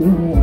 Ooh.